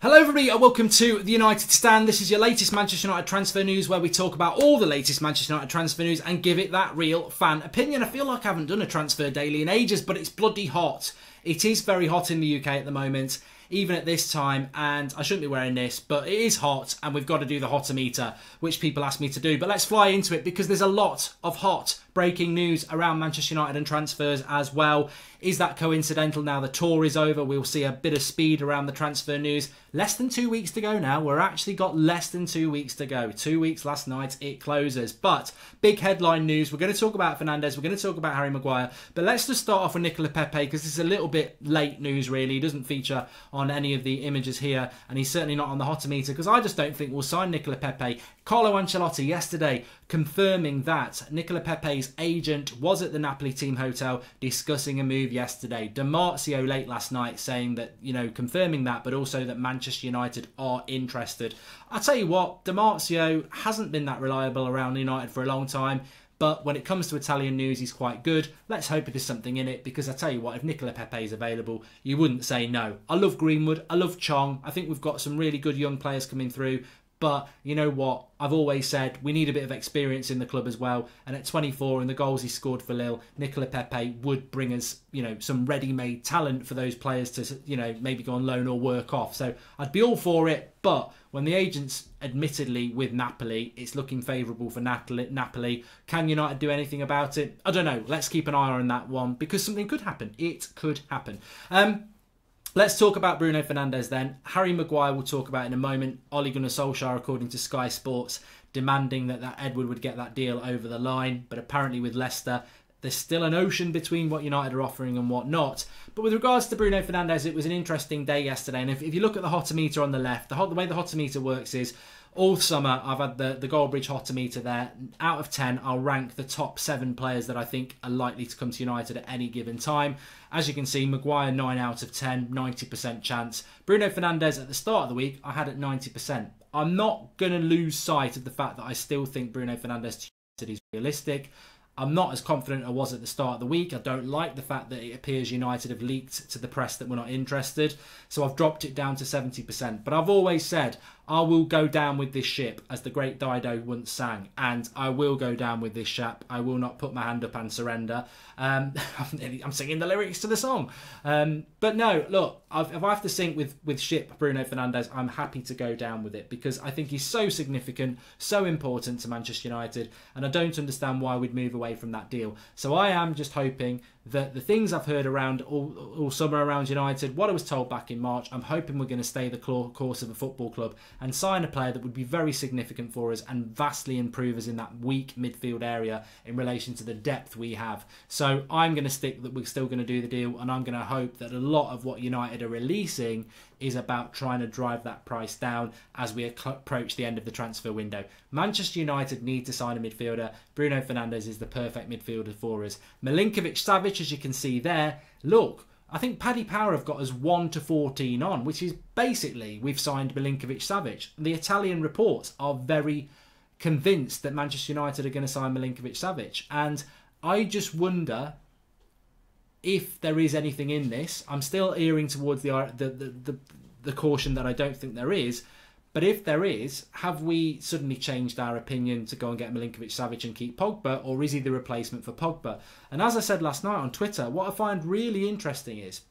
Hello, everybody, and welcome to the United Stand. This is your latest Manchester United transfer news, where we talk about all the latest Manchester United transfer news and give it that real fan opinion. I feel like I haven't done a transfer daily in ages, but it's bloody hot. It is very hot in the UK at the moment, even at this time, and I shouldn't be wearing this, but it is hot, and we've got to do the hotometer, which people ask me to do. But let's fly into it because there's a lot of hot breaking news around Manchester United and transfers as well. Is that coincidental now the tour is over? We'll see a bit of speed around the transfer news. Less than two weeks to go now. We're actually got less than two weeks to go. Two weeks last night, it closes. But big headline news. We're going to talk about Fernandes. We're going to talk about Harry Maguire. But let's just start off with Nicola Pepe because it's a little bit late news, really. He doesn't feature on any of the images here. And he's certainly not on the hotometer because I just don't think we'll sign Nicola Pepe. Carlo Ancelotti yesterday confirming that Nicola Pepe's agent was at the Napoli team hotel discussing a move yesterday. Marzio late last night saying that, you know, confirming that, but also that Manchester United are interested. I tell you what, Marzio hasn't been that reliable around United for a long time. But when it comes to Italian news, he's quite good. Let's hope there's something in it because I tell you what, if Nicola Pepe is available, you wouldn't say no. I love Greenwood. I love Chong. I think we've got some really good young players coming through. But you know what? I've always said we need a bit of experience in the club as well. And at 24 and the goals he scored for Lille, Nicola Pepe would bring us, you know, some ready-made talent for those players to, you know, maybe go on loan or work off. So I'd be all for it. But when the agents, admittedly, with Napoli, it's looking favourable for Napoli. Can United do anything about it? I don't know. Let's keep an eye on that one because something could happen. It could happen. Um, Let's talk about Bruno Fernandes then. Harry Maguire will talk about in a moment. Ole Gunnar Solskjaer, according to Sky Sports, demanding that, that Ed Woodward get that deal over the line. But apparently, with Leicester, there's still an ocean between what United are offering and what not. But with regards to Bruno Fernandes, it was an interesting day yesterday. And if, if you look at the hotometer on the left, the, hot, the way the hotometer works is all summer I've had the, the Goldbridge hotometer there. Out of 10, I'll rank the top seven players that I think are likely to come to United at any given time. As you can see, Maguire 9 out of 10, 90% chance. Bruno Fernandes at the start of the week, I had at 90%. I'm not going to lose sight of the fact that I still think Bruno Fernandes is realistic. I'm not as confident I was at the start of the week. I don't like the fact that it appears United have leaked to the press that we're not interested. So I've dropped it down to 70%. But I've always said I will go down with this ship, as the great Dido once sang, and I will go down with this ship. I will not put my hand up and surrender. Um, I'm singing the lyrics to the song. Um, but no, look, I've, if I have to sing with, with ship Bruno Fernandes, I'm happy to go down with it because I think he's so significant, so important to Manchester United, and I don't understand why we'd move away from that deal. So I am just hoping that the things I've heard around all, all summer around United, what I was told back in March, I'm hoping we're going to stay the course of a football club and sign a player that would be very significant for us and vastly improve us in that weak midfield area in relation to the depth we have. So I'm going to stick that we're still going to do the deal, and I'm going to hope that a lot of what United are releasing is about trying to drive that price down as we approach the end of the transfer window. Manchester United need to sign a midfielder. Bruno Fernandes is the perfect midfielder for us. Milinkovic Savic, as you can see there, look, I think Paddy Power have got us 1 to 14 on, which is basically we've signed Milinkovic Savic. The Italian reports are very convinced that Manchester United are going to sign Milinkovic Savic. And I just wonder if there is anything in this. I'm still earing towards the, the, the, the, the caution that I don't think there is. But if there is, have we suddenly changed our opinion to go and get Milinkovic Savic and keep Pogba, or is he the replacement for Pogba? And as I said last night on Twitter, what I find really interesting is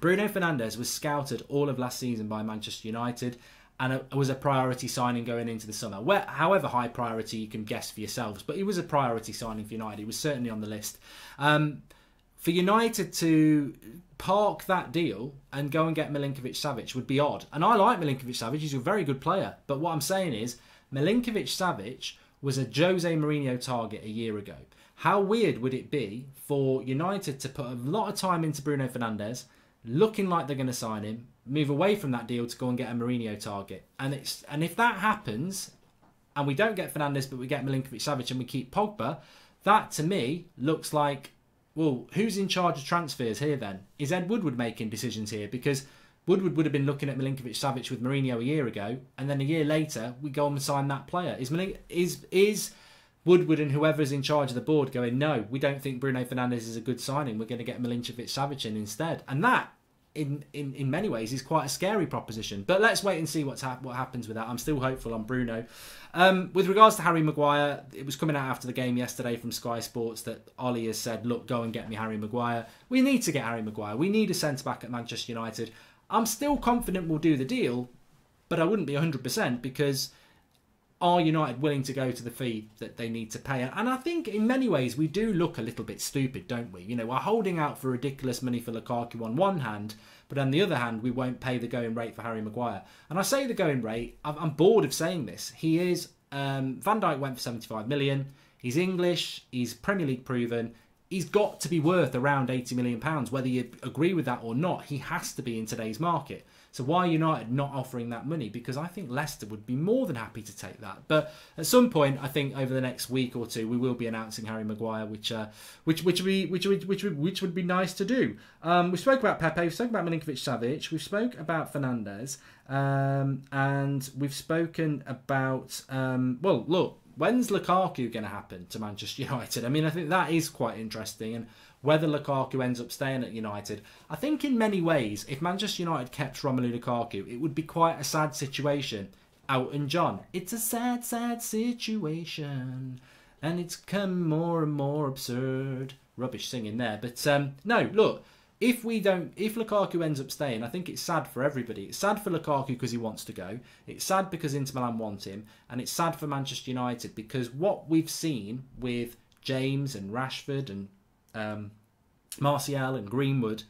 Bruno Fernandes was scouted all of last season by Manchester United and it was a priority signing going into the summer. Where, however high priority you can guess for yourselves, but he was a priority signing for United. He was certainly on the list. Um, for United to park that deal and go and get Milinkovic Savic would be odd. And I like Milinkovic Savic, he's a very good player. But what I'm saying is, Milinkovic Savic was a Jose Mourinho target a year ago. How weird would it be for United to put a lot of time into Bruno Fernandes, looking like they're going to sign him, move away from that deal to go and get a Mourinho target? And it's and if that happens, and we don't get Fernandes but we get Milinkovic Savic and we keep Pogba, that to me looks like well, who's in charge of transfers here then? Is Ed Woodward making decisions here? Because Woodward would have been looking at Milinkovic Savic with Mourinho a year ago, and then a year later we go and sign that player. Is Milink- is is Woodward and whoever's in charge of the board going, no, we don't think Bruno Fernandes is a good signing. We're going to get Milinkovic Savic in instead, and that in, in, in many ways is quite a scary proposition. But let's wait and see what's hap- what happens with that. I'm still hopeful on Bruno. Um, with regards to Harry Maguire, it was coming out after the game yesterday from Sky Sports that Ole has said, look, go and get me Harry Maguire. We need to get Harry Maguire. We need a centre back at Manchester United. I'm still confident we'll do the deal, but I wouldn't be 100% because are United willing to go to the fee that they need to pay? And I think in many ways we do look a little bit stupid, don't we? You know, we're holding out for ridiculous money for Lukaku on one hand, but on the other hand, we won't pay the going rate for Harry Maguire. And I say the going rate, I'm bored of saying this. He is, um, Van Dijk went for 75 million. He's English, he's Premier League proven. He's got to be worth around 80 million pounds, whether you agree with that or not. He has to be in today's market. So why United not offering that money? Because I think Leicester would be more than happy to take that. But at some point, I think over the next week or two, we will be announcing Harry Maguire, which uh, which which we which which which which would be nice to do. Um, we spoke about Pepe, we spoke about Milinkovic Savic, we spoke about Fernandes, um, and we've spoken about um, well, look. When's Lukaku going to happen to Manchester United? I mean, I think that is quite interesting. And whether Lukaku ends up staying at United. I think in many ways, if Manchester United kept Romelu Lukaku, it would be quite a sad situation. Elton John, it's a sad, sad situation, and it's come more and more absurd. Rubbish singing there, but um, no, look. If we don't, if Lukaku ends up staying, I think it's sad for everybody. It's sad for Lukaku because he wants to go. It's sad because Inter Milan want him, and it's sad for Manchester United because what we've seen with James and Rashford and um, Martial and Greenwood,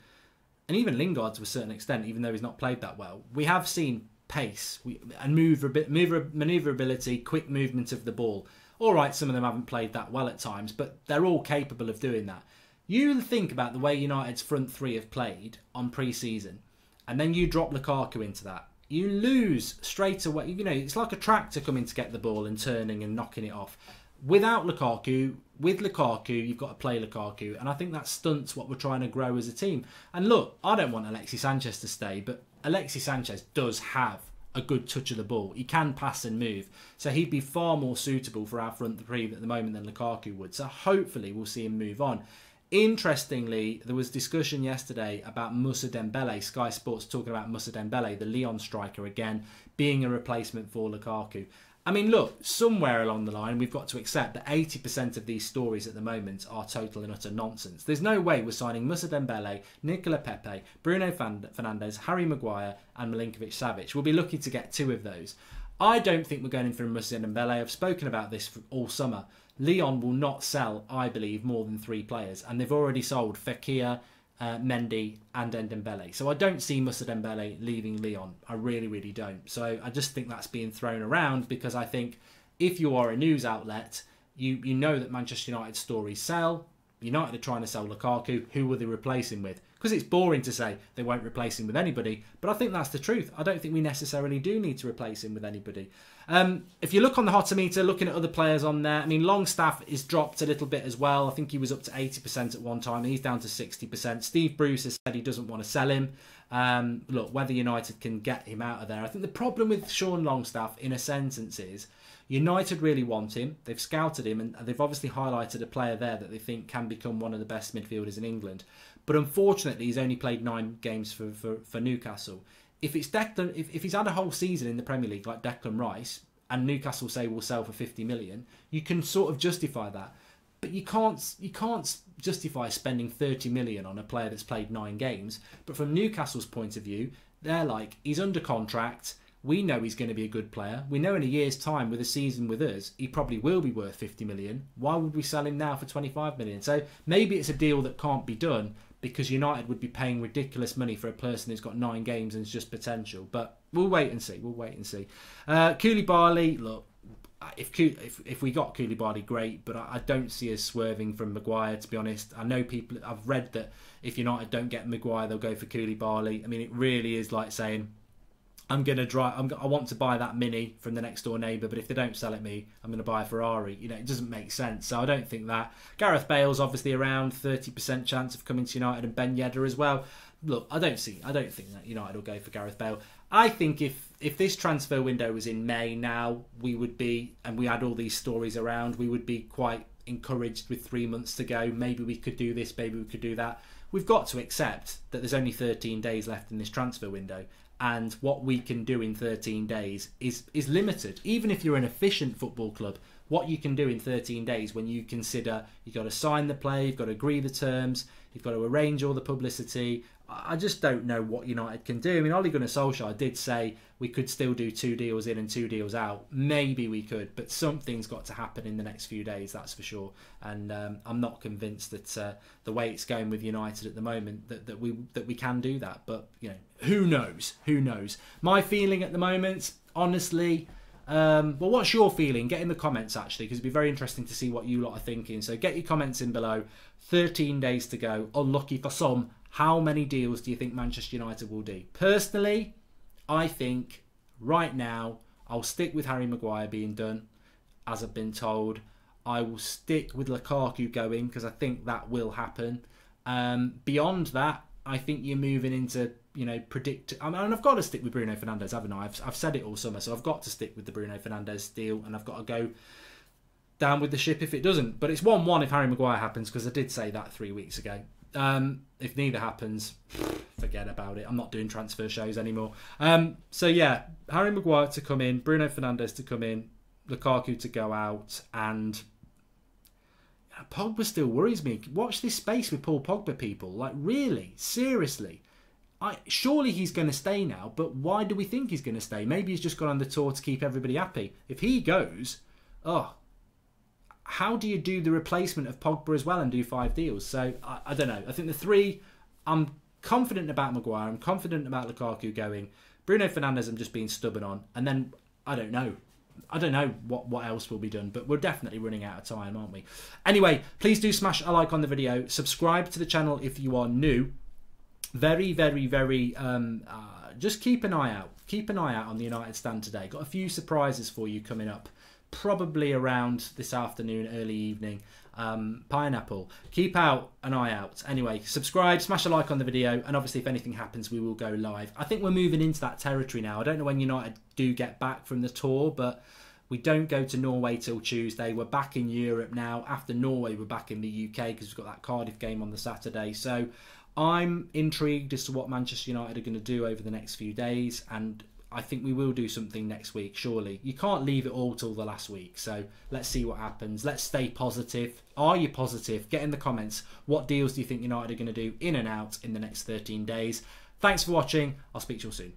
and even Lingard to a certain extent, even though he's not played that well, we have seen pace and move, maneuverability, quick movement of the ball. All right, some of them haven't played that well at times, but they're all capable of doing that. You think about the way United's front three have played on pre-season, and then you drop Lukaku into that. You lose straight away. You know, it's like a tractor coming to get the ball and turning and knocking it off without Lukaku, with Lukaku, you've got to play Lukaku, and I think that stunts what we're trying to grow as a team. And look, I don't want Alexis Sanchez to stay, but Alexis Sanchez does have a good touch of the ball. He can pass and move, so he'd be far more suitable for our front three at the moment than Lukaku would. So hopefully, we'll see him move on. Interestingly, there was discussion yesterday about Moussa Dembele. Sky Sports talking about Moussa Dembele, the Lyon striker, again being a replacement for Lukaku. I mean, look, somewhere along the line, we've got to accept that 80% of these stories at the moment are total and utter nonsense. There's no way we're signing Moussa Dembele, Nicola Pepe, Bruno Fernandes, Harry Maguire, and Milinkovic Savic. We'll be lucky to get two of those. I don't think we're going in for Moussa Dembele. I've spoken about this all summer. Lyon will not sell, I believe, more than three players, and they've already sold Fekir, uh, Mendy and Dembele. So I don't see Moussa Dembele leaving Lyon. I really, really don't. So I just think that's being thrown around because I think if you are a news outlet, you you know that Manchester United stories sell. United are trying to sell Lukaku. Who will they replace him with? Because it's boring to say they won't replace him with anybody, but I think that's the truth. I don't think we necessarily do need to replace him with anybody. Um, if you look on the Hotometer, looking at other players on there, I mean, Longstaff is dropped a little bit as well. I think he was up to 80% at one time. He's down to 60%. Steve Bruce has said he doesn't want to sell him. Um, look, whether United can get him out of there. I think the problem with Sean Longstaff, in a sentence, is United really want him. They've scouted him and they've obviously highlighted a player there that they think can become one of the best midfielders in England. But unfortunately, he's only played nine games for, for, for Newcastle if it's Declan, if, if he's had a whole season in the Premier League like Declan Rice, and Newcastle say will sell for 50 million, you can sort of justify that. But you can't you can't justify spending 30 million on a player that's played nine games. But from Newcastle's point of view, they're like he's under contract. We know he's going to be a good player. We know in a year's time, with a season with us, he probably will be worth 50 million. Why would we sell him now for 25 million? So maybe it's a deal that can't be done, because United would be paying ridiculous money for a person who's got nine games and is just potential. But we'll wait and see. We'll wait and see. Uh, Koulibaly, look, if, if if we got Koulibaly, great, but I, I don't see us swerving from Maguire. To be honest, I know people. I've read that if United don't get Maguire, they'll go for Koulibaly. I mean, it really is like saying I'm going to drive. I'm, i want to buy that Mini from the next door neighbour, but if they don't sell it me, I'm going to buy a Ferrari. You know, it doesn't make sense. So I don't think that. Gareth Bale's obviously around 30% chance of coming to United, and Ben Yedder as well. Look, I don't see. I don't think that United will go for Gareth Bale. I think if if this transfer window was in May now, we would be, and we had all these stories around, we would be quite encouraged with three months to go. Maybe we could do this. Maybe we could do that we've got to accept that there's only 13 days left in this transfer window and what we can do in 13 days is is limited. Even if you're an efficient football club what you can do in 13 days when you consider you've got to sign the play you've got to agree the terms you've got to arrange all the publicity I just don't know what United can do. I mean, Ole Gunnar Solskjaer did say we could still do two deals in and two deals out. Maybe we could, but something's got to happen in the next few days, that's for sure. And um, I'm not convinced that uh, the way it's going with United at the moment that, that we that we can do that. But you know, who knows? Who knows? My feeling at the moment, honestly. Um, well, what's your feeling? Get in the comments actually, because it'd be very interesting to see what you lot are thinking. So get your comments in below. 13 days to go. Unlucky for some, how many deals do you think Manchester United will do? Personally, I think right now I'll stick with Harry Maguire being done, as I've been told. I will stick with Lukaku going because I think that will happen. Um, beyond that, I think you're moving into you know predict. I mean, I've got to stick with Bruno Fernandes, haven't I? I've, I've said it all summer, so I've got to stick with the Bruno Fernandes deal, and I've got to go down with the ship if it doesn't. But it's one-one if Harry Maguire happens because I did say that three weeks ago. Um, if neither happens, forget about it. I'm not doing transfer shows anymore. Um, so yeah, Harry Maguire to come in, Bruno Fernandes to come in, Lukaku to go out, and Pogba still worries me. Watch this space with Paul Pogba, people. Like really, seriously. I surely he's going to stay now, but why do we think he's going to stay? Maybe he's just gone on the tour to keep everybody happy. If he goes, oh, how do you do the replacement of Pogba as well and do five deals? So I, I don't know. I think the three, I'm confident about Maguire. I'm confident about Lukaku going. Bruno Fernandes, I'm just being stubborn on, and then I don't know. I don't know what, what else will be done, but we're definitely running out of time, aren't we? Anyway, please do smash a like on the video. Subscribe to the channel if you are new. Very, very, very. Um, uh, just keep an eye out. Keep an eye out on the United stand today. Got a few surprises for you coming up probably around this afternoon, early evening. Um, pineapple. Keep out an eye out. Anyway, subscribe, smash a like on the video, and obviously, if anything happens, we will go live. I think we're moving into that territory now. I don't know when United do get back from the tour, but we don't go to Norway till Tuesday. We're back in Europe now. After Norway, we're back in the UK because we've got that Cardiff game on the Saturday. So I'm intrigued as to what Manchester United are going to do over the next few days, and I think we will do something next week, surely. You can't leave it all till the last week. So let's see what happens. Let's stay positive. Are you positive? Get in the comments. What deals do you think United are going to do in and out in the next 13 days? Thanks for watching. I'll speak to you all soon.